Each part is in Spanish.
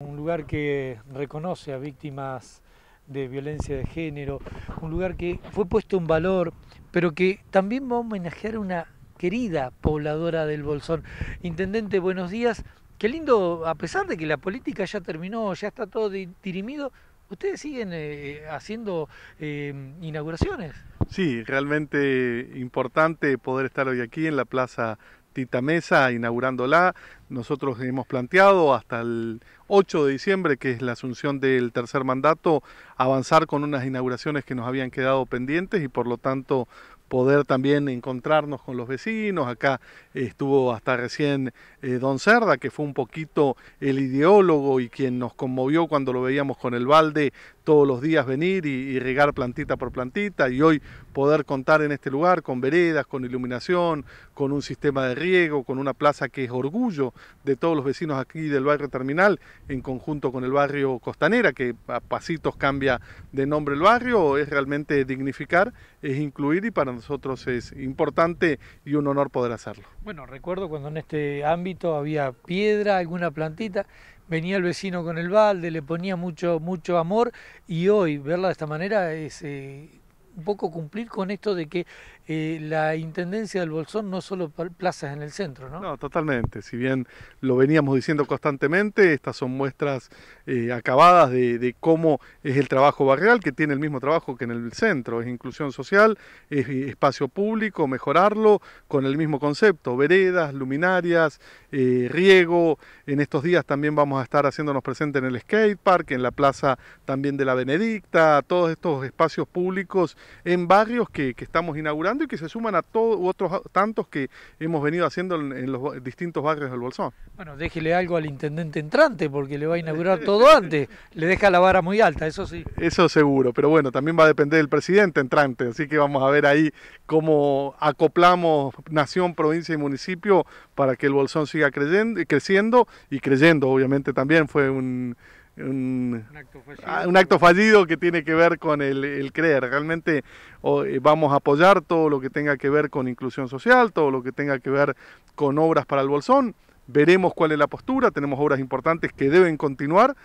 Un lugar que reconoce a víctimas de violencia de género, un lugar que fue puesto en valor, pero que también va a homenajear a una querida pobladora del Bolsón. Intendente, buenos días. Qué lindo, a pesar de que la política ya terminó, ya está todo dirimido, ustedes siguen eh, haciendo eh, inauguraciones. Sí, realmente importante poder estar hoy aquí en la Plaza Tita Mesa inaugurándola. Nosotros hemos planteado hasta el 8 de diciembre, que es la asunción del tercer mandato, avanzar con unas inauguraciones que nos habían quedado pendientes y por lo tanto poder también encontrarnos con los vecinos. Acá estuvo hasta recién eh, Don Cerda, que fue un poquito el ideólogo y quien nos conmovió cuando lo veíamos con el balde todos los días venir y, regar plantita por plantita y hoy poder contar en este lugar con veredas, con iluminación, con un sistema de riego, con una plaza que es orgullo de todos los vecinos aquí del barrio Terminal, en conjunto con el barrio Costanera, que a pasitos cambia de nombre el barrio, es realmente dignificar, es incluir y para nosotros es importante y un honor poder hacerlo. Bueno, recuerdo cuando en este ámbito había piedra, alguna plantita, venía el vecino con el balde, le ponía mucho, mucho amor y hoy verla de esta manera es eh, un poco cumplir con esto de que eh, la Intendencia del Bolsón no solo plazas en el centro, ¿no? No, totalmente. Si bien lo veníamos diciendo constantemente, estas son muestras eh, acabadas de, cómo es el trabajo barrial, que tiene el mismo trabajo que en el centro. Es inclusión social, es espacio público, mejorarlo con el mismo concepto, veredas, luminarias, eh, riego. En estos días también vamos a estar haciéndonos presentes en el skate park, en la plaza también de la Benedicta, todos estos espacios públicos en barrios que estamos inaugurando y que se suman a todos otros tantos que hemos venido haciendo en, los distintos barrios del Bolsón. Bueno, déjele algo al intendente entrante porque le va a inaugurar todo antes, le deja la vara muy alta, eso sí. Eso seguro, pero bueno, también va a depender del presidente entrante, así que vamos a ver ahí cómo acoplamos nación, provincia y municipio para que el Bolsón siga creciendo y creyendo, obviamente también fue un un, ah, un, acto fallido que tiene que ver con el, creer. Realmente eh, vamos a apoyar todo lo que tenga que ver con inclusión social, todo lo que tenga que ver con obras para el Bolsón. Veremos cuál es la postura. Tenemos obras importantes que deben continuar,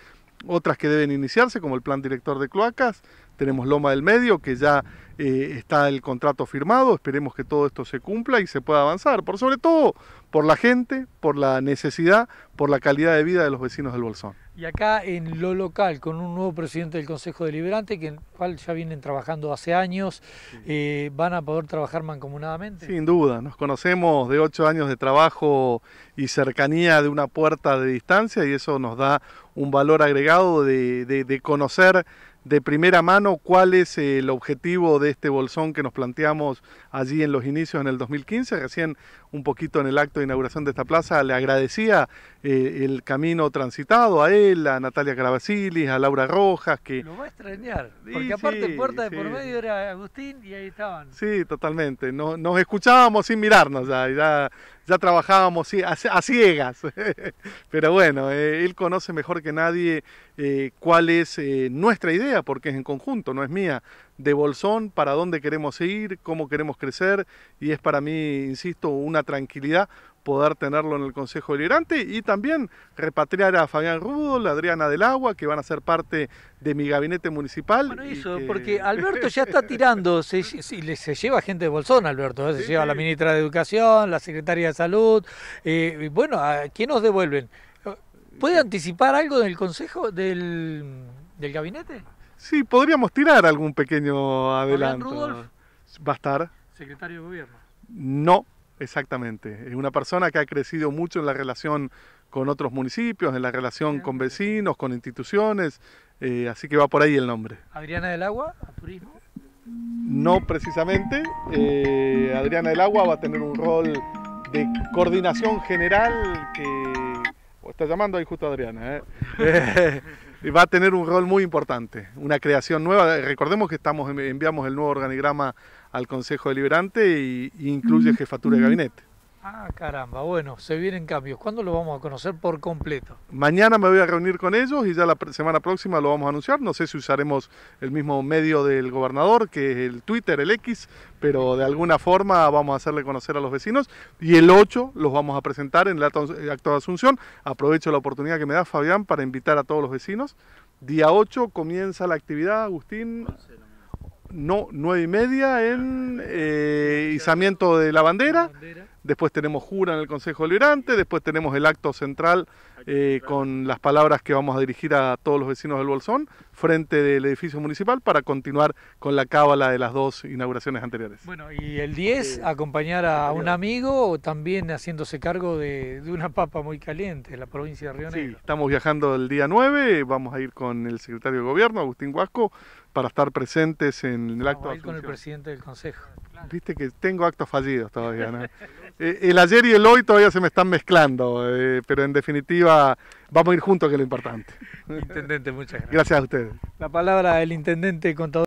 otras que deben iniciarse, como el plan director de cloacas. Tenemos Loma del Medio, que ya eh, está el contrato firmado. Esperemos que todo esto se cumpla y se pueda avanzar. Por sobre todo por la gente, por la necesidad, por la calidad de vida de los vecinos del Bolsón. Y acá en lo local, con un nuevo presidente del Consejo Deliberante, que cual ya vienen trabajando hace años, eh, ¿van a poder trabajar mancomunadamente? Sin duda, nos conocemos de ocho años de trabajo y cercanía de una puerta de distancia y eso nos da un valor agregado de, de conocer de primera mano cuál es el objetivo de este bolsón que nos planteamos allí en los inicios en el 2015. Recién un poquito en el acto de inauguración de esta plaza le agradecía eh, el camino transitado a él, a Natalia Carabasilis, a Laura Rojas. que Lo va a extrañar, porque aparte el puerta de por medio era Agustín y ahí estaban. Sí, totalmente. nos escuchábamos sin mirarnos ya, ya, ya trabajábamos a, ciegas. Pero bueno, eh, él conoce mejor que nadie eh, cuál es nuestra idea, porque es en conjunto, no es mía de Bolsón, para dónde queremos ir, cómo queremos crecer y es para mí, insisto, una tranquilidad poder tenerlo en el Consejo Deliberante y también repatriar a Fabián Rudol, Adriana del Agua, que van a ser parte de mi gabinete municipal. Bueno, eso, porque Alberto ya está tirando, se, se, lleva gente de Bolsón, Alberto, ¿eh? se lleva la ministra de Educación, la secretaria de Salud, eh, bueno, ¿a quién nos devuelven? ¿Puede anticipar algo del Consejo, del, del gabinete? Sí, podríamos tirar algún pequeño adelanto. Rudolf? Va a estar. Secretario de Gobierno. No, exactamente. Es una persona que ha crecido mucho en la relación con otros municipios, en la relación con vecinos, con instituciones, eh, así que va por ahí el nombre. ¿Adriana del Agua, a turismo? No precisamente. Eh, Adriana del Agua va a tener un rol de coordinación general que... está llamando ahí justo Adriana. ¿eh? va a tener un rol muy importante, una creación nueva. Recordemos que estamos enviamos el nuevo organigrama al Consejo Deliberante y, incluye jefatura de gabinete. Ah, caramba, bueno, se vienen cambios. ¿Cuándo lo vamos a conocer por completo? Mañana me voy a reunir con ellos y ya la semana próxima lo vamos a anunciar. No sé si usaremos el mismo medio del gobernador, que es el Twitter, el X, pero de alguna forma vamos a hacerle conocer a los vecinos. Y el 8 los vamos a presentar en el acto de Asunción. Aprovecho la oportunidad que me da Fabián para invitar a todos los vecinos. Día 8 comienza la actividad, Agustín no, nueve y media en eh, izamiento de la bandera. Después tenemos jura en el Consejo Deliberante. Después tenemos el acto central eh, con las palabras que vamos a dirigir a todos los vecinos del Bolsón frente del edificio municipal para continuar con la cábala de las dos inauguraciones anteriores. Bueno, y el 10, acompañar a un amigo también haciéndose cargo de, una papa muy caliente en la provincia de Río Negro. Sí, estamos viajando el día 9, vamos a ir con el secretario de Gobierno, Agustín Huasco, para estar presentes en el acto. Vamos a ir con el presidente del Consejo. Viste que tengo actos fallidos todavía, ¿no? Eh, el ayer y el hoy todavía se me están mezclando, eh, pero en definitiva vamos a ir juntos, que es lo importante. Intendente, muchas gracias. Gracias a ustedes. La palabra del intendente contador.